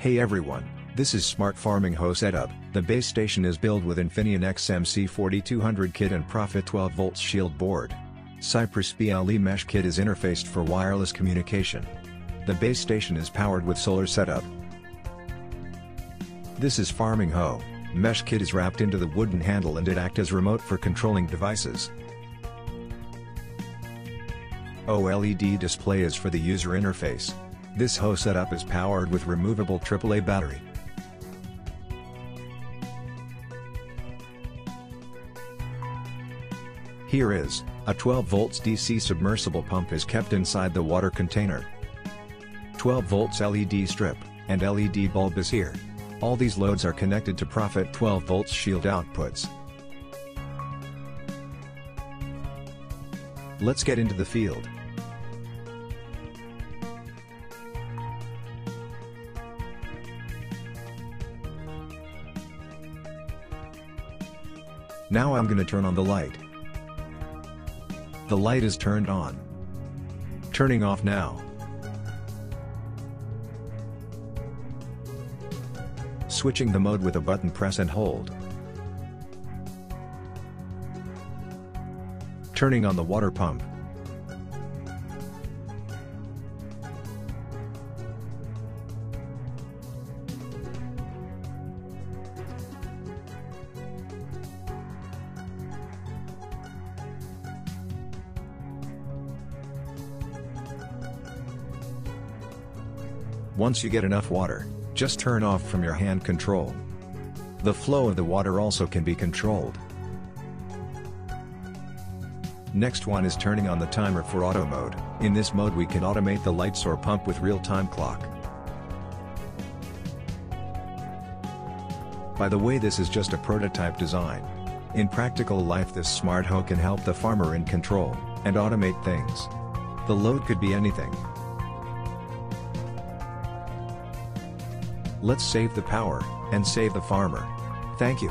Hey everyone, this is Smart Farming Hoe setup. The base station is built with Infineon XMC 4200 kit and PROFET 12 v shield board. Cypress BLE mesh kit is interfaced for wireless communication. The base station is powered with solar setup. This is Farming Hoe. Mesh kit is wrapped into the wooden handle and it act as remote for controlling devices. OLED display is for the user interface. This Hoe setup is powered with removable AAA battery. Here is, a 12 volts DC submersible pump is kept inside the water container. 12 volts LED strip, and LED bulb is here. All these loads are connected to PROFET 12 volts shield outputs. Let's get into the field. Now I'm gonna turn on the light. The light is turned on. Turning off now. Switching the mode with a button press and hold. Turning on the water pump. Once you get enough water, just turn off from your hand control. The flow of the water also can be controlled. Next one is turning on the timer for auto mode. In this mode we can automate the lights or pump with real-time clock. By the way this is just a prototype design. In practical life this smart hoe can help the farmer in control, and automate things. The load could be anything, Let's save the power, and save the farmer. Thank you.